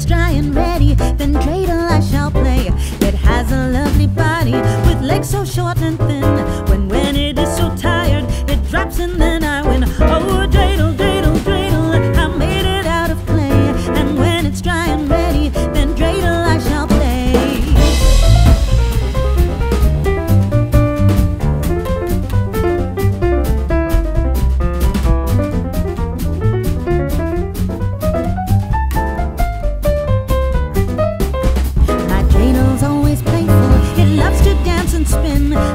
it's dry and ready, then dreidel I shall play. It has a lovely body with legs so short and thin. doesn't spin.